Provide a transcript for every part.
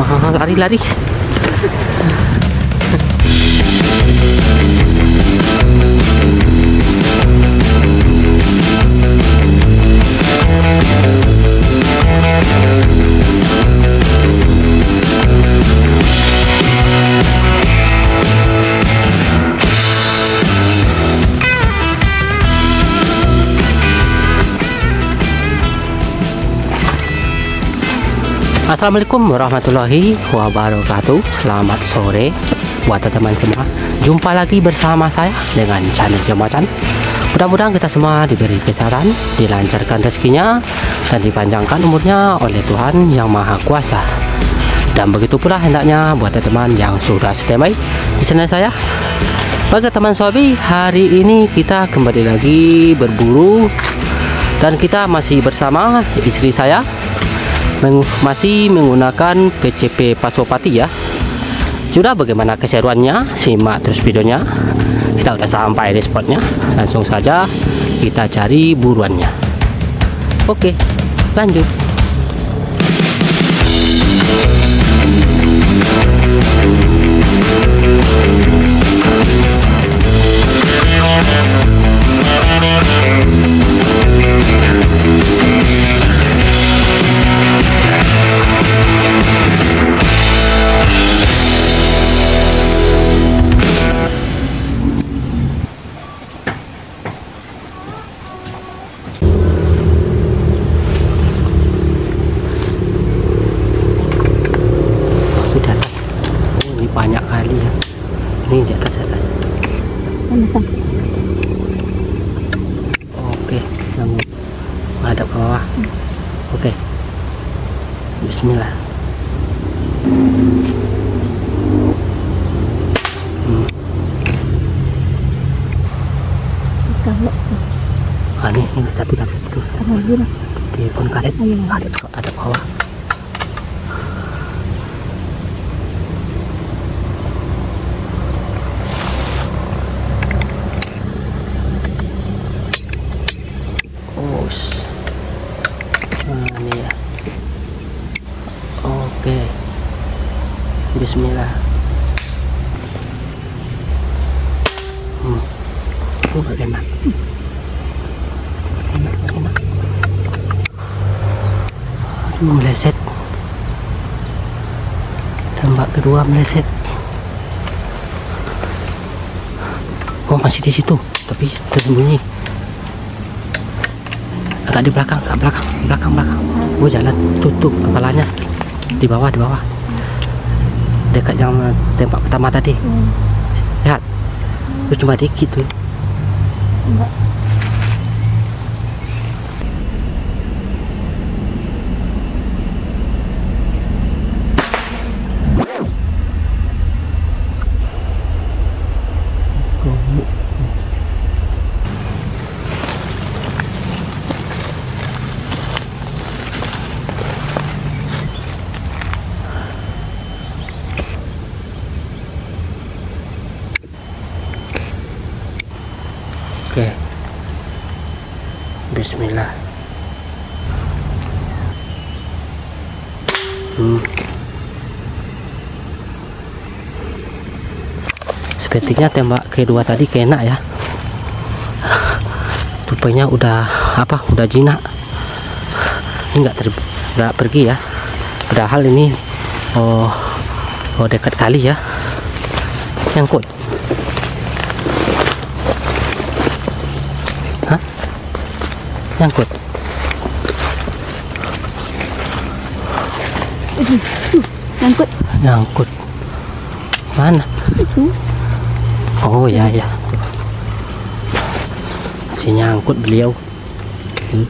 Ah, Assalamualaikum warahmatullahi wabarakatuh. Selamat sore buat teman-teman semua. Jumpa lagi bersama saya dengan channel Jemacan Mudah-mudahan kita semua diberi kesehatan Dilancarkan rezekinya Dan dipanjangkan umurnya oleh Tuhan Yang Maha Kuasa. Dan begitu pula hendaknya buat teman-teman yang sudah setia baik di channel saya. Bagi teman suami hari ini kita kembali lagi berburu. Dan kita masih bersama istri saya meng masih menggunakan PCP Pasopati ya. Sudah bagaimana keseruannya? Simak terus videonya. Kita udah sampai di spotnya. Langsung saja kita cari buruannya. Oke lanjut banyak kali ya ini di atas atas oke yang menghadap ke bawah. Oke. Bismillah. Hmm. Ah, ini, ini betul. Sama dia di pun karet. Iya. ada ada bawah Bismillah. Hmm. Oh, enak. Enak, enak. Meleset. Tembak kedua meleset. Oh, masih di situ, tapi tersembunyi. Agak di belakang, belakang, belakang, belakang. Oh, jalan tutup kepalanya. Di bawah, di bawah. Dekat yang tembak pertama tadi. Hmm. Lihat. Oh, cuma dikit tuh. enggak Oke. Bismillah. Hmm. Sepertinya tembak kedua tadi kena ya. Rupanya udah apa? Udah jinak. Ini nggak ter nggak pergi ya. Padahal ini oh oh dekat kali ya. Nyangkut. Nyangkut. nyangkut Nyangkut. Mana? Oh ya ya. Masih nyangkut beliau. Hmm.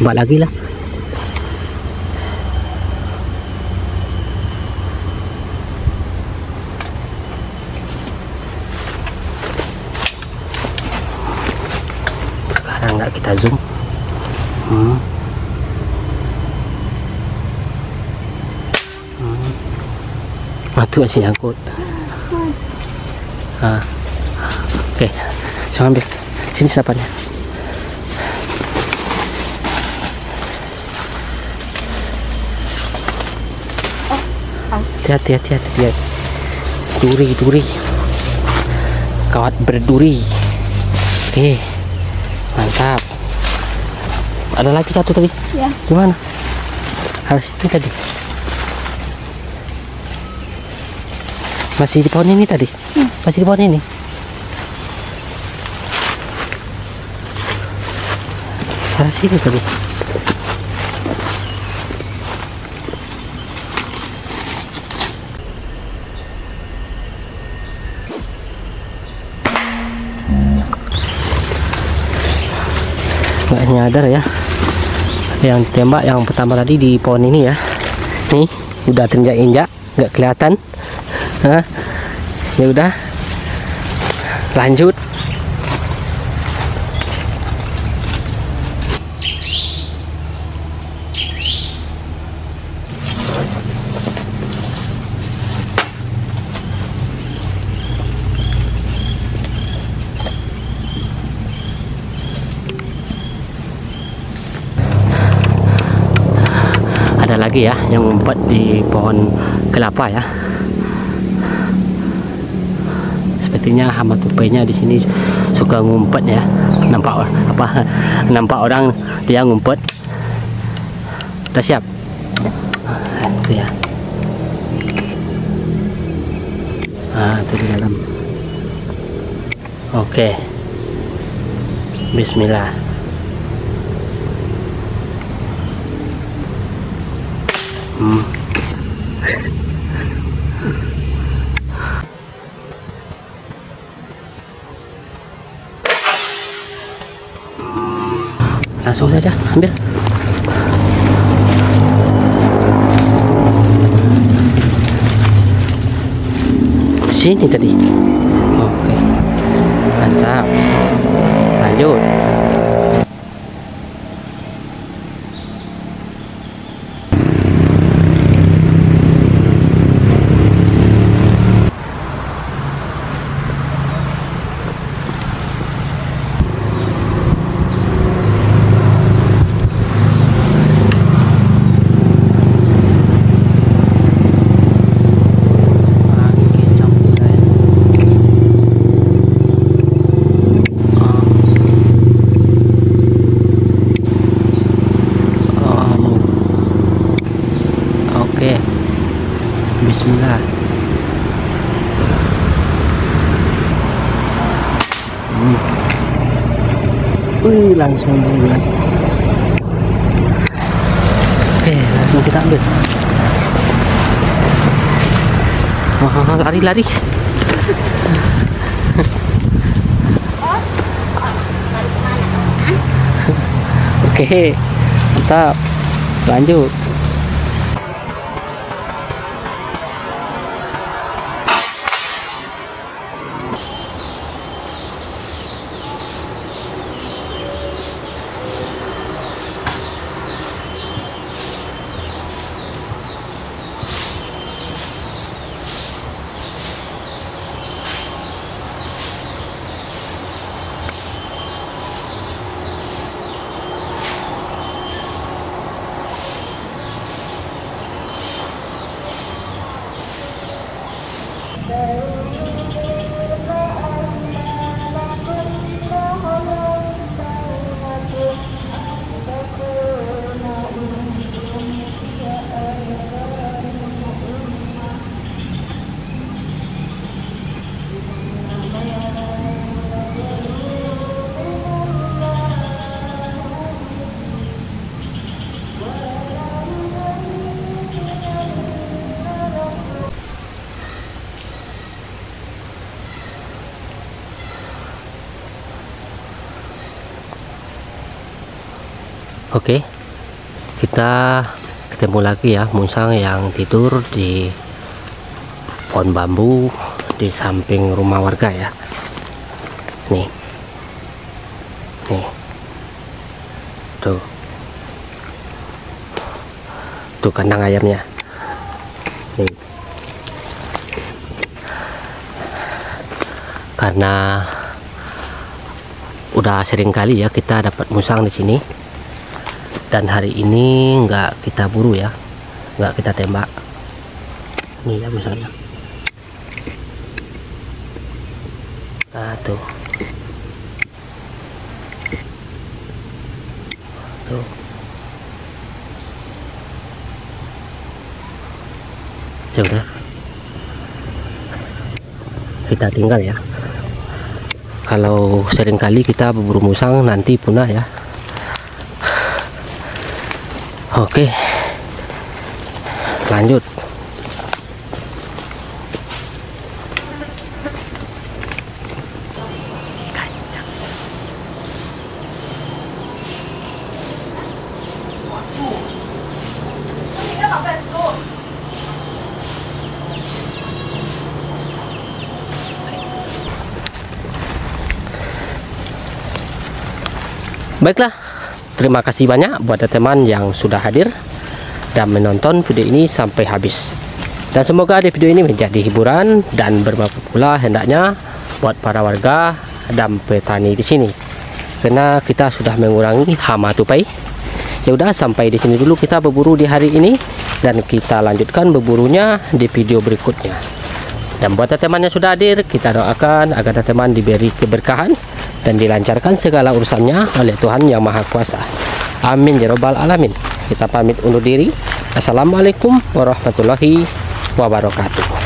Tembak lagi lah. nggak kita zoom hmm. Hmm. Waduh masih nyangkut ah. oke okay. saya ambil sini senapannya hati-hati hati-hati hati-hati duri duri kawat berduri oke okay mantap. Ada lagi satu tadi? Ya. gimana harus ini tadi. Masih di pohon ini tadi? Hmm. masih di pohon ini? Harus ini tadi nyadar ya. Yang tembak yang pertama tadi di pohon ini ya. Nih udah terinjak-injak nggak kelihatan. Hah? ya udah. Lanjut ada lagi ya yang ngumpet di pohon kelapa ya. Sepertinya hama tupainya di sini suka ngumpet ya. Nampak apa nampak orang dia ngumpet. Udah siap? Itu ya. Ah itu di dalam. Oke. Bismillah Hmm. Langsung saja ambil. Sini tadi. Oke. Mantap. Lanjut. Angin kencang pula ya. Ah. Oh. Oke. Bismillah. Hmm. Wih, langsung bulan. Oke, langsung kita ambil. Wah, lari lari. Oke, mantap. Lanjut. Oke, kita ketemu lagi ya musang yang tidur di pohon bambu di samping rumah warga ya. Nih, nih, tuh, tuh kandang ayamnya. Nih, karena udah sering kali ya kita dapat musang di sini dan hari ini nggak kita buru ya nggak kita tembak Ini ya misalnya. Nah tuh. Tuh. Ya udah. Kita tinggal ya. Kalau sering kali kita berburu musang nanti punah ya. Oke. Lanjut. Baiklah, terima kasih banyak buat teman yang sudah hadir dan menonton video ini sampai habis. Dan semoga di video ini menjadi hiburan dan bermanfaat pula hendaknya buat para warga dan petani di sini. Karena kita sudah mengurangi hama tupai. Ya udah sampai di sini dulu kita berburu di hari ini dan kita lanjutkan berburunya di video berikutnya. Dan buat teman yang sudah hadir, kita doakan agar teman diberi keberkahan dan dilancarkan segala urusannya oleh Tuhan Yang Maha Kuasa. Amin ya robbal alamin. Kita pamit undur diri. Assalamualaikum warahmatullahi wabarakatuh.